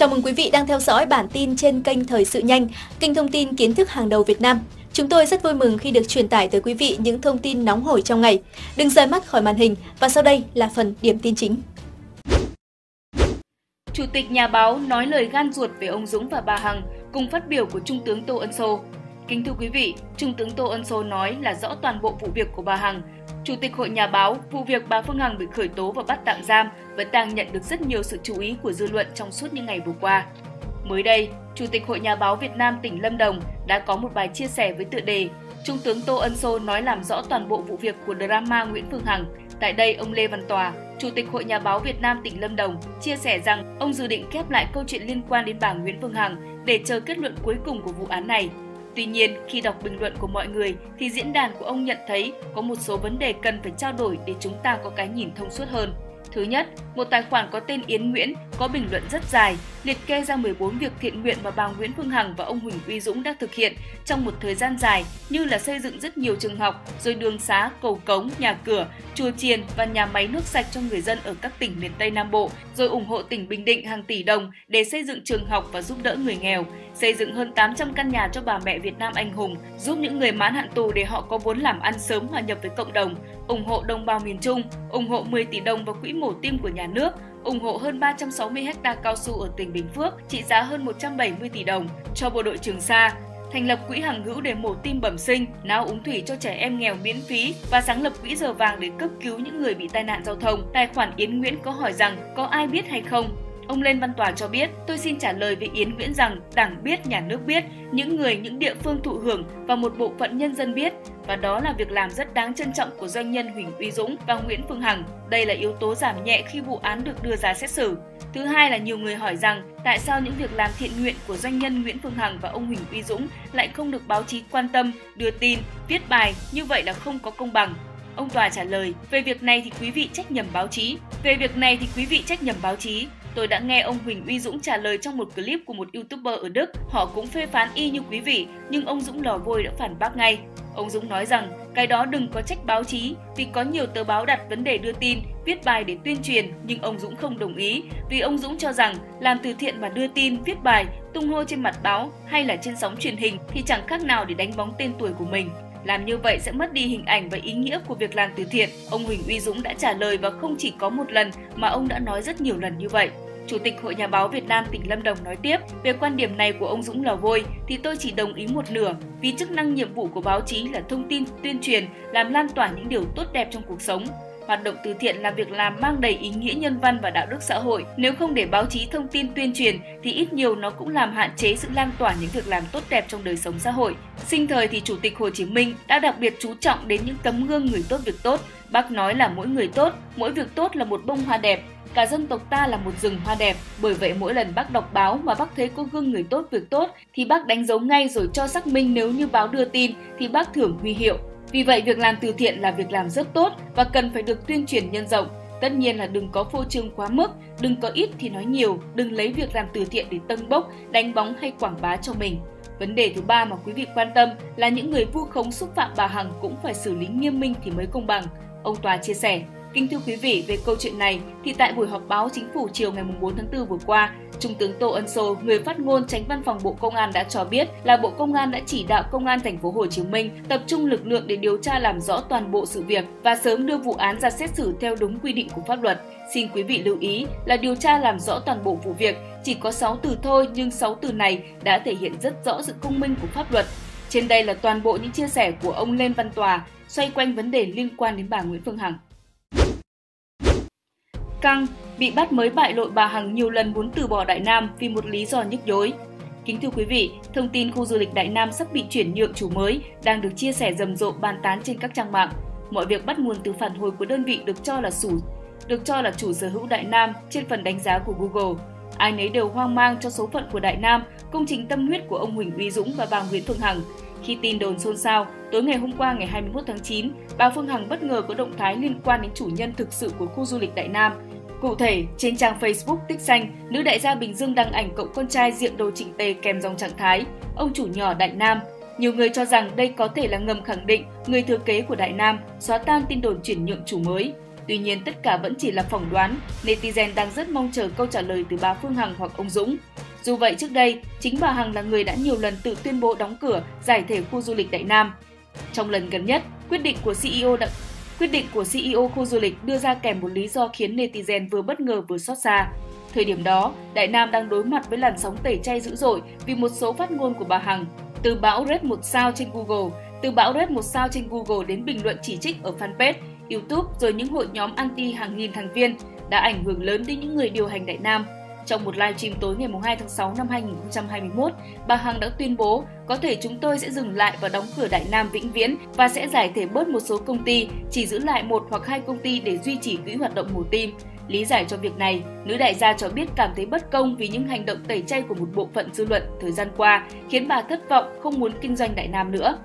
Chào mừng quý vị đang theo dõi bản tin trên kênh Thời sự nhanh, kênh thông tin kiến thức hàng đầu Việt Nam. Chúng tôi rất vui mừng khi được truyền tải tới quý vị những thông tin nóng hổi trong ngày. Đừng rời mắt khỏi màn hình và sau đây là phần điểm tin chính. Chủ tịch nhà báo nói lời gan ruột về ông Dũng và bà Hằng cùng phát biểu của Trung tướng Tô Ân Sô. Kính thưa quý vị, Trung tướng Tô Ân Sô nói là rõ toàn bộ vụ việc của bà Hằng. Chủ tịch Hội Nhà báo, vụ việc bà Phương Hằng bị khởi tố và bắt tạm giam vẫn đang nhận được rất nhiều sự chú ý của dư luận trong suốt những ngày vừa qua. Mới đây, Chủ tịch Hội Nhà báo Việt Nam tỉnh Lâm Đồng đã có một bài chia sẻ với tựa đề Trung tướng Tô Ân Sô nói làm rõ toàn bộ vụ việc của drama Nguyễn Phương Hằng. Tại đây, ông Lê Văn Tòa, Chủ tịch Hội Nhà báo Việt Nam tỉnh Lâm Đồng, chia sẻ rằng ông dự định khép lại câu chuyện liên quan đến bà Nguyễn Phương Hằng để chờ kết luận cuối cùng của vụ án này. Tuy nhiên, khi đọc bình luận của mọi người thì diễn đàn của ông nhận thấy có một số vấn đề cần phải trao đổi để chúng ta có cái nhìn thông suốt hơn. Thứ nhất, một tài khoản có tên Yến Nguyễn có bình luận rất dài, liệt kê ra 14 việc thiện nguyện mà bà Nguyễn Phương Hằng và ông Huỳnh Uy Dũng đã thực hiện trong một thời gian dài như là xây dựng rất nhiều trường học, rồi đường xá, cầu cống, nhà cửa, chùa chiền và nhà máy nước sạch cho người dân ở các tỉnh miền Tây Nam Bộ, rồi ủng hộ tỉnh Bình Định hàng tỷ đồng để xây dựng trường học và giúp đỡ người nghèo, xây dựng hơn 800 căn nhà cho bà mẹ Việt Nam anh hùng, giúp những người mãn hạn tù để họ có vốn làm ăn sớm hòa nhập với cộng đồng, ủng hộ đồng bào miền Trung, ủng hộ 10 tỷ đồng vào quỹ mổ tim của nhà nước, ủng hộ hơn 360 ha cao su ở tỉnh Bình Phước trị giá hơn 170 tỷ đồng cho bộ đội Trường Sa, thành lập quỹ hàng hữu để mổ tim bẩm sinh, náo uống thủy cho trẻ em nghèo miễn phí và sáng lập quỹ giờ vàng để cấp cứu những người bị tai nạn giao thông. Tài khoản Yến Nguyễn có hỏi rằng có ai biết hay không? Ông Lên Văn Tòa cho biết, tôi xin trả lời với Yến Nguyễn rằng Đảng biết, nhà nước biết, những người, những địa phương thụ hưởng và một bộ phận nhân dân biết và đó là việc làm rất đáng trân trọng của doanh nhân Huỳnh Uy Dũng và Nguyễn Phương Hằng. Đây là yếu tố giảm nhẹ khi vụ án được đưa ra xét xử. Thứ hai là nhiều người hỏi rằng tại sao những việc làm thiện nguyện của doanh nhân Nguyễn Phương Hằng và ông Huỳnh Uy Dũng lại không được báo chí quan tâm, đưa tin, viết bài, như vậy là không có công bằng. Ông Tòa trả lời, về việc này thì quý vị trách nhầm báo chí. Về việc này thì quý vị trách nhầm báo chí. Tôi đã nghe ông Huỳnh Uy Dũng trả lời trong một clip của một YouTuber ở Đức. Họ cũng phê phán y như quý vị, nhưng ông Dũng lò vôi đã phản bác ngay. Ông Dũng nói rằng cái đó đừng có trách báo chí vì có nhiều tờ báo đặt vấn đề đưa tin, viết bài để tuyên truyền nhưng ông Dũng không đồng ý vì ông Dũng cho rằng làm từ thiện mà đưa tin, viết bài, tung hô trên mặt báo hay là trên sóng truyền hình thì chẳng khác nào để đánh bóng tên tuổi của mình. Làm như vậy sẽ mất đi hình ảnh và ý nghĩa của việc làm từ thiện. Ông Huỳnh Uy Dũng đã trả lời và không chỉ có một lần mà ông đã nói rất nhiều lần như vậy. Chủ tịch Hội Nhà báo Việt Nam tỉnh Lâm Đồng nói tiếp, về quan điểm này của ông Dũng Lò Vôi thì tôi chỉ đồng ý một nửa, vì chức năng nhiệm vụ của báo chí là thông tin, tuyên truyền, làm lan tỏa những điều tốt đẹp trong cuộc sống. Hoạt động từ thiện là việc làm mang đầy ý nghĩa nhân văn và đạo đức xã hội. Nếu không để báo chí thông tin tuyên truyền thì ít nhiều nó cũng làm hạn chế sự lan tỏa những việc làm tốt đẹp trong đời sống xã hội. Sinh thời thì Chủ tịch Hồ Chí Minh đã đặc biệt chú trọng đến những tấm gương người tốt việc tốt. Bác nói là mỗi người tốt, mỗi việc tốt là một bông hoa đẹp, Cả dân tộc ta là một rừng hoa đẹp, bởi vậy mỗi lần bác đọc báo mà bác thấy có gương người tốt việc tốt thì bác đánh dấu ngay rồi cho xác minh nếu như báo đưa tin thì bác thưởng huy hiệu. Vì vậy việc làm từ thiện là việc làm rất tốt và cần phải được tuyên truyền nhân rộng. Tất nhiên là đừng có phô trương quá mức, đừng có ít thì nói nhiều, đừng lấy việc làm từ thiện để tâng bốc, đánh bóng hay quảng bá cho mình. Vấn đề thứ ba mà quý vị quan tâm là những người vu khống xúc phạm bà Hằng cũng phải xử lý nghiêm minh thì mới công bằng. Ông Tòa chia sẻ, Kính thưa quý vị, về câu chuyện này thì tại buổi họp báo chính phủ chiều ngày 4 tháng 4 vừa qua, Trung tướng Tô Ân Sô, người phát ngôn tránh văn phòng Bộ Công an đã cho biết là Bộ Công an đã chỉ đạo Công an thành phố Hồ Chí Minh tập trung lực lượng để điều tra làm rõ toàn bộ sự việc và sớm đưa vụ án ra xét xử theo đúng quy định của pháp luật. Xin quý vị lưu ý là điều tra làm rõ toàn bộ vụ việc chỉ có 6 từ thôi nhưng 6 từ này đã thể hiện rất rõ sự công minh của pháp luật. Trên đây là toàn bộ những chia sẻ của ông Lê Văn Tòa xoay quanh vấn đề liên quan đến bà Nguyễn Phương Hằng. Căng, bị bắt mới bại lộ bà Hằng nhiều lần muốn từ bỏ Đại Nam vì một lý do nhức nhối. Kính thưa quý vị, thông tin khu du lịch Đại Nam sắp bị chuyển nhượng chủ mới đang được chia sẻ rầm rộ bàn tán trên các trang mạng. Mọi việc bắt nguồn từ phản hồi của đơn vị được cho là chủ được cho là chủ sở hữu Đại Nam trên phần đánh giá của Google. Ai nấy đều hoang mang cho số phận của Đại Nam, công trình tâm huyết của ông Huỳnh Uy Dũng và bà Nguyễn Phương Hằng. Khi tin đồn xôn xao, tối ngày hôm qua ngày 21 tháng 9, bà Phương Hằng bất ngờ có động thái liên quan đến chủ nhân thực sự của khu du lịch Đại Nam – Cụ thể, trên trang Facebook Tích Xanh, nữ đại gia Bình Dương đăng ảnh cậu con trai diện đồ chỉnh tề kèm dòng trạng thái, ông chủ nhỏ Đại Nam. Nhiều người cho rằng đây có thể là ngầm khẳng định người thừa kế của Đại Nam xóa tan tin đồn chuyển nhượng chủ mới. Tuy nhiên, tất cả vẫn chỉ là phỏng đoán, netizen đang rất mong chờ câu trả lời từ bà Phương Hằng hoặc ông Dũng. Dù vậy, trước đây, chính bà Hằng là người đã nhiều lần tự tuyên bố đóng cửa giải thể khu du lịch Đại Nam. Trong lần gần nhất, quyết định của CEO đã Quyết định của CEO khu du lịch đưa ra kèm một lý do khiến netizen vừa bất ngờ vừa xót xa. Thời điểm đó, Đại Nam đang đối mặt với làn sóng tẩy chay dữ dội vì một số phát ngôn của bà Hằng. Từ bão rate một sao trên Google, từ bão rate một sao trên Google đến bình luận chỉ trích ở fanpage, YouTube rồi những hội nhóm anti hàng nghìn thành viên đã ảnh hưởng lớn đến những người điều hành Đại Nam. Trong một livestream tối ngày 2 tháng 6 năm 2021, bà Hằng đã tuyên bố có thể chúng tôi sẽ dừng lại và đóng cửa Đại Nam vĩnh viễn và sẽ giải thể bớt một số công ty, chỉ giữ lại một hoặc hai công ty để duy trì quỹ hoạt động mổ tim. Lý giải cho việc này, nữ đại gia cho biết cảm thấy bất công vì những hành động tẩy chay của một bộ phận dư luận thời gian qua khiến bà thất vọng không muốn kinh doanh Đại Nam nữa.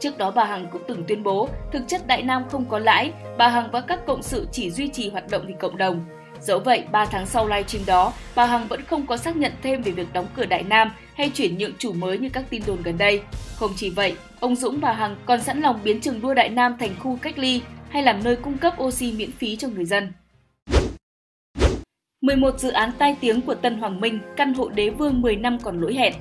Trước đó bà Hằng cũng từng tuyên bố thực chất Đại Nam không có lãi, bà Hằng và các cộng sự chỉ duy trì hoạt động vì cộng đồng. Dẫu vậy, 3 tháng sau livestream đó, bà Hằng vẫn không có xác nhận thêm về việc đóng cửa Đại Nam hay chuyển nhượng chủ mới như các tin đồn gần đây. Không chỉ vậy, ông Dũng và Hằng còn sẵn lòng biến trường đua Đại Nam thành khu cách ly hay làm nơi cung cấp oxy miễn phí cho người dân. 11 dự án tai tiếng của Tân Hoàng Minh, căn hộ đế vương 10 năm còn lỗi hẹn.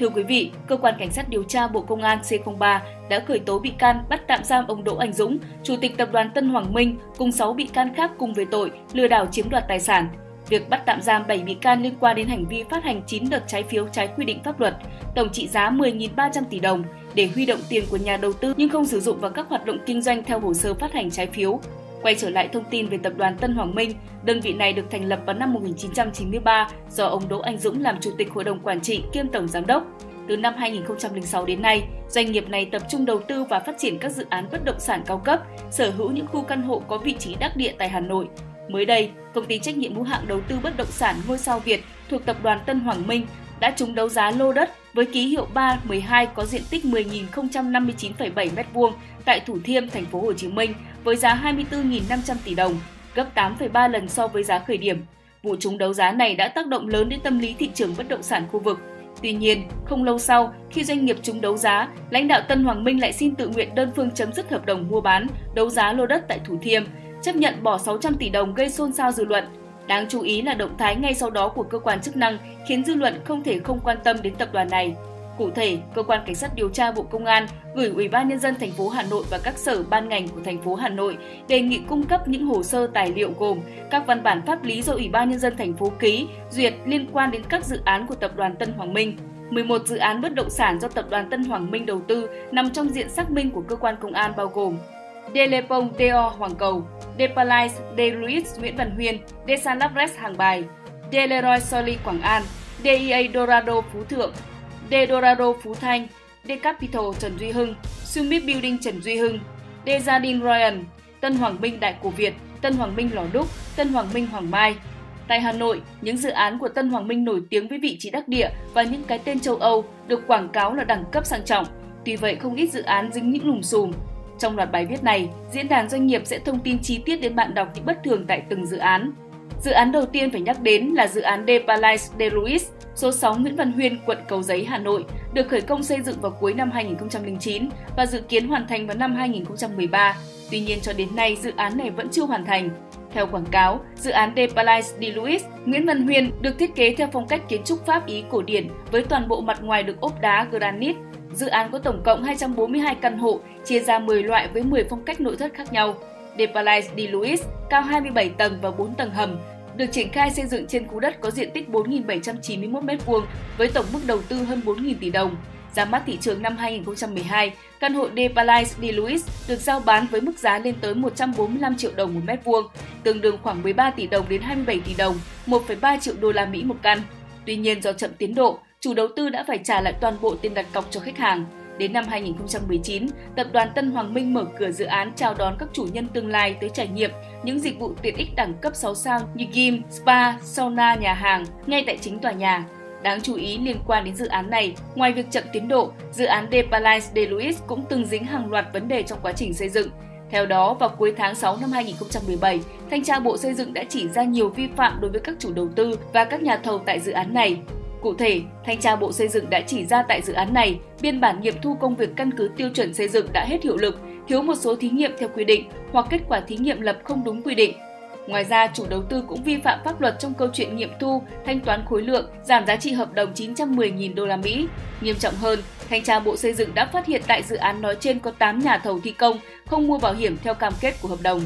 Thưa quý vị, Cơ quan Cảnh sát điều tra Bộ Công an C03 đã khởi tố bị can bắt tạm giam ông Đỗ Anh Dũng, Chủ tịch Tập đoàn Tân Hoàng Minh cùng 6 bị can khác cùng về tội lừa đảo chiếm đoạt tài sản. Việc bắt tạm giam 7 bị can liên quan đến hành vi phát hành 9 đợt trái phiếu trái quy định pháp luật, tổng trị giá 10.300 tỷ đồng để huy động tiền của nhà đầu tư nhưng không sử dụng vào các hoạt động kinh doanh theo hồ sơ phát hành trái phiếu, Quay trở lại thông tin về tập đoàn Tân Hoàng Minh, đơn vị này được thành lập vào năm 1993 do ông Đỗ Anh Dũng làm chủ tịch hội đồng quản trị kiêm tổng giám đốc. Từ năm 2006 đến nay, doanh nghiệp này tập trung đầu tư và phát triển các dự án bất động sản cao cấp, sở hữu những khu căn hộ có vị trí đắc địa tại Hà Nội. Mới đây, công ty trách nhiệm hữu hạn đầu tư bất động sản Ngôi sao Việt thuộc tập đoàn Tân Hoàng Minh đã trúng đấu giá lô đất với ký hiệu 312 có diện tích 10.059,7 m2 tại Thủ Thiêm, thành phố Hồ Chí Minh với giá 24.500 tỷ đồng, gấp 8,3 lần so với giá khởi điểm. Vụ trúng đấu giá này đã tác động lớn đến tâm lý thị trường bất động sản khu vực. Tuy nhiên, không lâu sau, khi doanh nghiệp trúng đấu giá, lãnh đạo Tân Hoàng Minh lại xin tự nguyện đơn phương chấm dứt hợp đồng mua bán, đấu giá lô đất tại Thủ Thiêm, chấp nhận bỏ 600 tỷ đồng gây xôn xao dư luận. Đáng chú ý là động thái ngay sau đó của cơ quan chức năng khiến dư luận không thể không quan tâm đến tập đoàn này. Cụ thể, cơ quan cảnh sát điều tra Bộ Công an gửi Ủy ban nhân dân thành phố Hà Nội và các sở ban ngành của thành phố Hà Nội đề nghị cung cấp những hồ sơ tài liệu gồm các văn bản pháp lý do Ủy ban nhân dân thành phố ký, duyệt liên quan đến các dự án của tập đoàn Tân Hoàng Minh. 11 dự án bất động sản do tập đoàn Tân Hoàng Minh đầu tư nằm trong diện xác minh của cơ quan công an bao gồm De Teo Hoàng Cầu, De Palais De Luis Nguyễn Văn Huyên, De Sanabres Hàng Bài, De Leroy Soli Quảng An, DEA Dorado Phú Thượng, De Dorado Phú Thanh, De Capital Trần Duy Hưng, Summit Building Trần Duy Hưng, De Jardin Ryan, Tân Hoàng Minh Đại Cổ Việt, Tân Hoàng Minh Lò Đúc, Tân Hoàng Minh Hoàng Mai. Tại Hà Nội, những dự án của Tân Hoàng Minh nổi tiếng với vị trí đắc địa và những cái tên châu Âu được quảng cáo là đẳng cấp sang trọng. Tuy vậy, không ít dự án dính những lùm xùm. Trong loạt bài viết này, diễn đàn doanh nghiệp sẽ thông tin chi tiết đến bạn đọc những bất thường tại từng dự án. Dự án đầu tiên phải nhắc đến là dự án De Palais de Luis, số 6 Nguyễn Văn Huyên, quận Cầu Giấy, Hà Nội, được khởi công xây dựng vào cuối năm 2009 và dự kiến hoàn thành vào năm 2013. Tuy nhiên cho đến nay dự án này vẫn chưa hoàn thành. Theo quảng cáo, dự án De Palais de Luis, Nguyễn Văn Huyên được thiết kế theo phong cách kiến trúc Pháp Ý cổ điển với toàn bộ mặt ngoài được ốp đá granite. Dự án có tổng cộng 242 căn hộ, chia ra 10 loại với 10 phong cách nội thất khác nhau. The Palace de Luis cao 27 tầng và 4 tầng hầm, được triển khai xây dựng trên khu đất có diện tích 4.791 m2 với tổng mức đầu tư hơn 4.000 tỷ đồng. Ra mắt thị trường năm 2012, căn hộ De Palace de Luis được giao bán với mức giá lên tới 145 triệu đồng một mét vuông, tương đương khoảng 13 tỷ đồng đến 27 tỷ đồng, 1,3 triệu đô la Mỹ một căn. Tuy nhiên do chậm tiến độ, chủ đầu tư đã phải trả lại toàn bộ tiền đặt cọc cho khách hàng. Đến năm 2019, tập đoàn Tân Hoàng Minh mở cửa dự án chào đón các chủ nhân tương lai tới trải nghiệm những dịch vụ tiện ích đẳng cấp 6 sao như gym, spa, sauna, nhà hàng ngay tại chính tòa nhà. Đáng chú ý liên quan đến dự án này, ngoài việc chậm tiến độ, dự án De Palais de Luis cũng từng dính hàng loạt vấn đề trong quá trình xây dựng. Theo đó, vào cuối tháng 6 năm 2017, Thanh tra Bộ Xây dựng đã chỉ ra nhiều vi phạm đối với các chủ đầu tư và các nhà thầu tại dự án này. Cụ thể, Thanh tra Bộ Xây dựng đã chỉ ra tại dự án này, biên bản nghiệm thu công việc căn cứ tiêu chuẩn xây dựng đã hết hiệu lực, thiếu một số thí nghiệm theo quy định hoặc kết quả thí nghiệm lập không đúng quy định. Ngoài ra, chủ đầu tư cũng vi phạm pháp luật trong câu chuyện nghiệm thu, thanh toán khối lượng, giảm giá trị hợp đồng 910.000 đô la Mỹ. Nghiêm trọng hơn, thanh tra Bộ Xây dựng đã phát hiện tại dự án nói trên có 8 nhà thầu thi công không mua bảo hiểm theo cam kết của hợp đồng.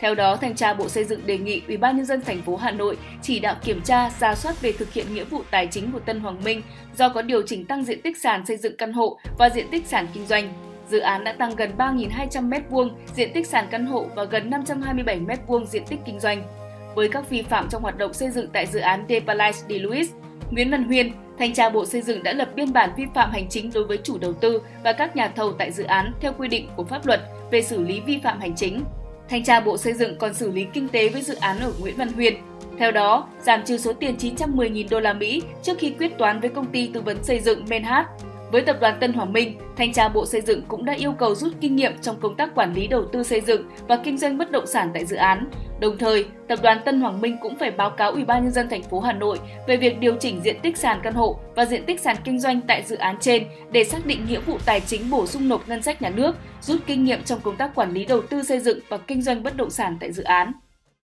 Theo đó, thanh tra Bộ Xây dựng đề nghị Ủy ban nhân dân thành phố Hà Nội chỉ đạo kiểm tra, ra soát về thực hiện nghĩa vụ tài chính của Tân Hoàng Minh do có điều chỉnh tăng diện tích sàn xây dựng căn hộ và diện tích sàn kinh doanh. Dự án đã tăng gần 3.200 m2 diện tích sàn căn hộ và gần 527 m2 diện tích kinh doanh. Với các vi phạm trong hoạt động xây dựng tại dự án De Palais de Luis, Nguyễn Văn Huyên, Thanh tra Bộ Xây dựng đã lập biên bản vi phạm hành chính đối với chủ đầu tư và các nhà thầu tại dự án theo quy định của pháp luật về xử lý vi phạm hành chính. Thanh tra Bộ Xây dựng còn xử lý kinh tế với dự án ở Nguyễn Văn Huyên. Theo đó, giảm trừ số tiền 910.000 đô la Mỹ trước khi quyết toán với công ty tư vấn xây dựng Menhat với tập đoàn Tân Hoàng Minh, Thanh tra Bộ Xây dựng cũng đã yêu cầu rút kinh nghiệm trong công tác quản lý đầu tư xây dựng và kinh doanh bất động sản tại dự án. Đồng thời, tập đoàn Tân Hoàng Minh cũng phải báo cáo Ủy ban nhân dân thành phố Hà Nội về việc điều chỉnh diện tích sàn căn hộ và diện tích sàn kinh doanh tại dự án trên để xác định nghĩa vụ tài chính bổ sung nộp ngân sách nhà nước, rút kinh nghiệm trong công tác quản lý đầu tư xây dựng và kinh doanh bất động sản tại dự án.